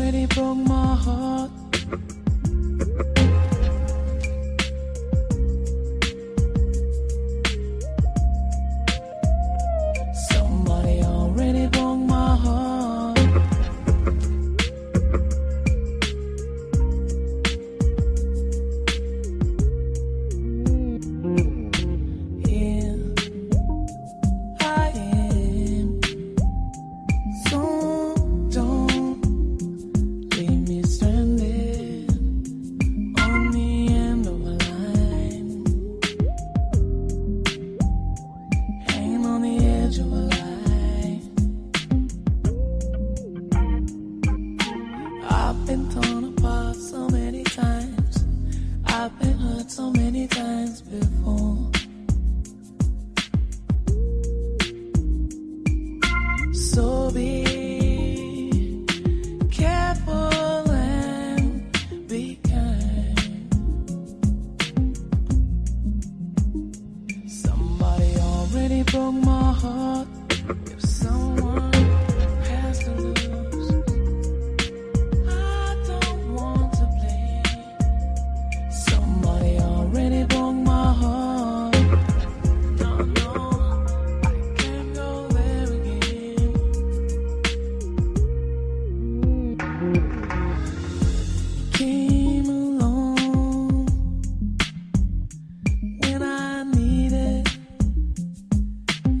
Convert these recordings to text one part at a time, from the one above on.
when he broke my heart. I've been torn apart so many times. I've been hurt so many times before.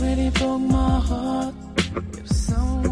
already broke my heart. If someone